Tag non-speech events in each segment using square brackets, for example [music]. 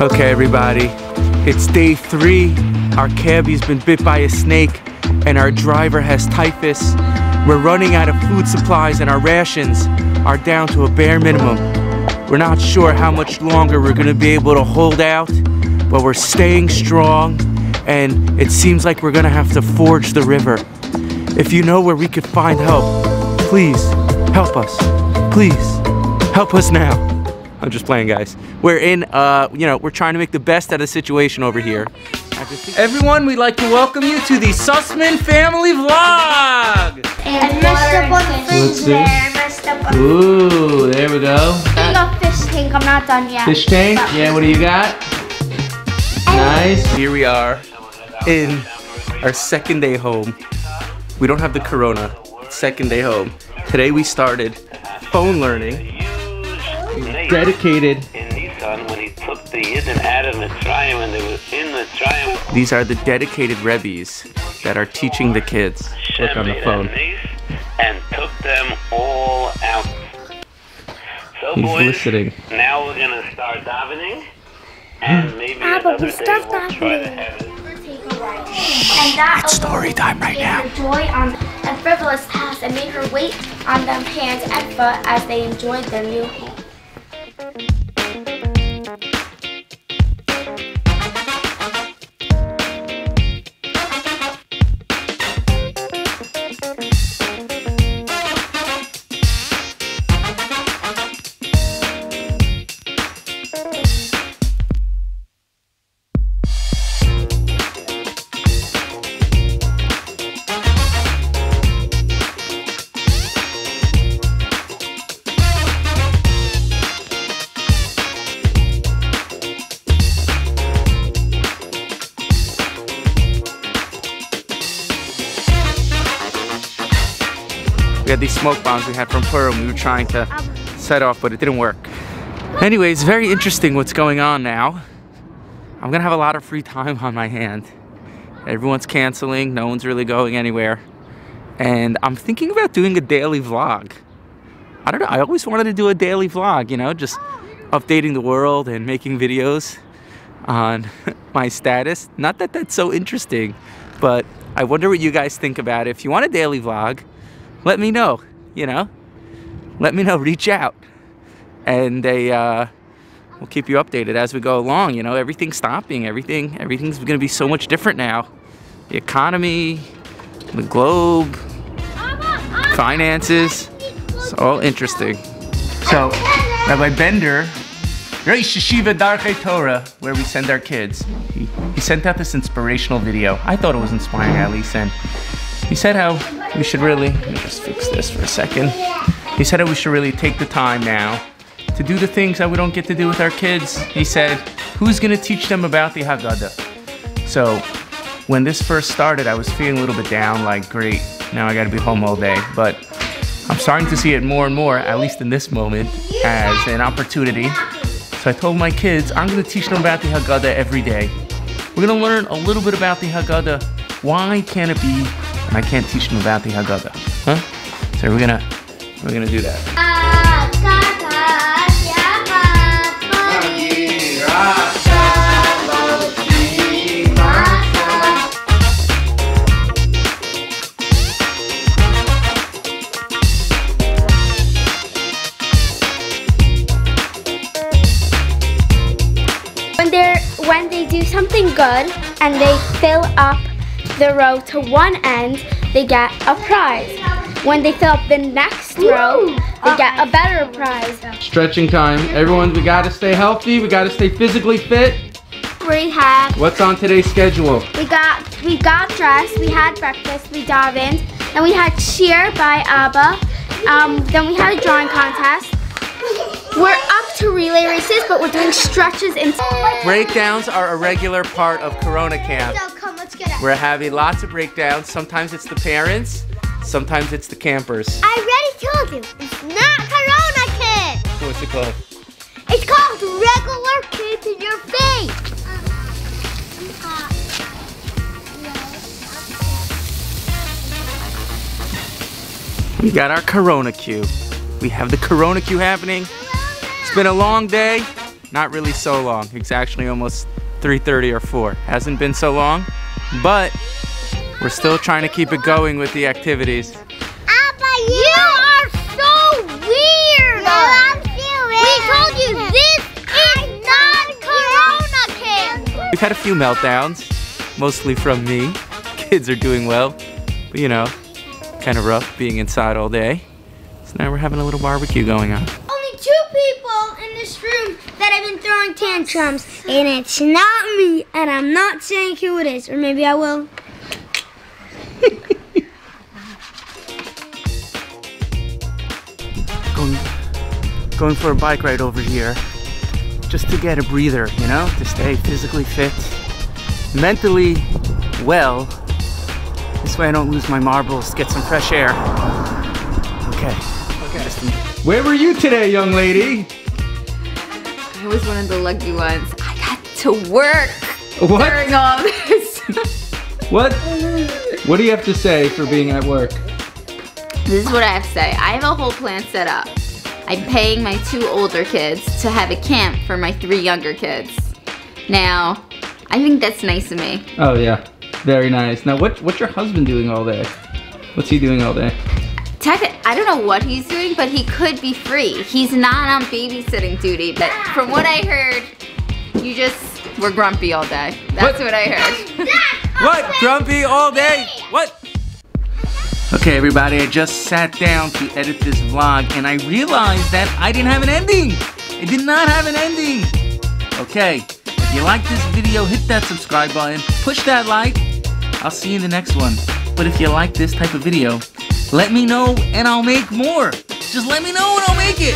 Okay, everybody, it's day three. Our cabbie's been bit by a snake, and our driver has typhus. We're running out of food supplies, and our rations are down to a bare minimum. We're not sure how much longer we're gonna be able to hold out, but we're staying strong, and it seems like we're gonna have to forge the river. If you know where we could find help, please help us. Please help us now. I'm just playing, guys. We're in, uh, you know, we're trying to make the best out of the situation over here. Everyone, we'd like to welcome you to the Sussman family vlog. And I messed up on the Let's fridge see. there. Messed up on Ooh, there we go. Speaking of fish tank, I'm not done yet. Fish tank, But- yeah, what do you got? Nice. Here we are in our second day home. We don't have the corona. Second day home. Today we started phone learning. Dedicated. in Nissan when he took the Yidden out of Mitzrayim and they were in Mitzrayim. These are the dedicated Rebbe's that are teaching the kids. Look on the phone. and Mace, took them all out. So He's boys, listening. now we're gonna start davening. And [gasps] maybe Papa, another we day stopped we'll try to have it. And that It's story time right gave now. her joy on and frivolous tasks and made her wait on them hands and foot as they enjoyed their new home. Had these smoke bombs we had from Purim. We were trying to um, set off, but it didn't work. Anyways, very interesting what's going on now. I'm gonna have a lot of free time on my hand. Everyone's canceling, no one's really going anywhere. And I'm thinking about doing a daily vlog. I don't know, I always wanted to do a daily vlog, you know, just updating the world and making videos on [laughs] my status. Not that that's so interesting, but I wonder what you guys think about it. If you want a daily vlog, let me know, you know? Let me know, [laughs] reach out. And they, uh, we'll keep you updated as we go along, you know? Everything's stopping, everything, everything's gonna be so much different now. The economy, the globe, finances, it's all interesting. So, Rabbi Bender, Rosh Yeshiva Darchei Torah, where we send our kids, he, he sent out this inspirational video. I thought it was inspiring, at least, and he said how we should really, let me just fix this for a second. He said that we should really take the time now to do the things that we don't get to do with our kids. He said, who's gonna teach them about the Haggadah? So when this first started, I was feeling a little bit down, like, great, now I gotta be home all day. But I'm starting to see it more and more, at least in this moment, as an opportunity. So I told my kids, I'm gonna teach them about the Haggadah every day. We're gonna learn a little bit about the Haggadah. Why can't it be I can't teach them about the Haggadah? Huh? So we're gonna we're gonna do that. When they're when they do something good and they fill up the row to one end, they get a prize. When they fill up the next row, they get a better prize. Stretching time. Everyone, we gotta stay healthy. We gotta stay physically fit. We had What's on today's schedule? we got we got dressed, we had breakfast, we davened, then we had shiur by Abba. Um, then we had a drawing contest. We're up to relay races, but we're doing stretches and. Breakdowns are a regular part of Corona Camp. Let's get. We're having lots of breakdowns. Sometimes it's the parents, sometimes it's the campers. I already told you, it's not Corona Kid. What's it called? It's called regular kids in your face. We got our Corona queue. We have the Corona queue happening. It's been a long day. not really so long. It's actually almost 3.30 or 4. Hasn't been so long, but we're still trying to keep it going with the activities. Abba, you are so weird. No, I'm still We told you this is not Corona camp. We've had a few meltdowns, mostly from me. Kids are doing well, but you know, kind of rough being inside all day. So now we're having a little barbecue going on. This room that I've been throwing tantrums, and it's not me, and I'm not saying who it is, or maybe I will. [laughs] Going, going for a bike ride over here, just to get a breather, you know, to stay physically fit, mentally well. This way I don't lose my marbles, get some fresh air. Okay. Okay. Where were you today, young lady? I was one of the lucky ones. I got to work What? during all this. [laughs] What? What do you have to say for being at work? this is what I have to say. I have a whole plan set up. I'm paying my two older kids to have a camp for my three younger kids. Now, I think that's nice of me. Oh yeah, very nice. Now, what what's your husband doing all day? What's he doing all day? Techni- I don't know what he's doing, but he could be free. He's not on babysitting duty, but from what I heard, you just were grumpy all day. That's What? what, I heard. [laughs] [laughs] What? Grumpy all day? What? Okay, everybody, I just sat down to edit this vlog and I realized that I didn't have an ending. I did not have an ending. Okay, if you like this video, hit that subscribe button, push that like. I'll see you in the next one. But if you like this type of video, let me know and I'll make more. Just let me know and I'll make it.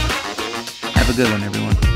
Have a good one, everyone.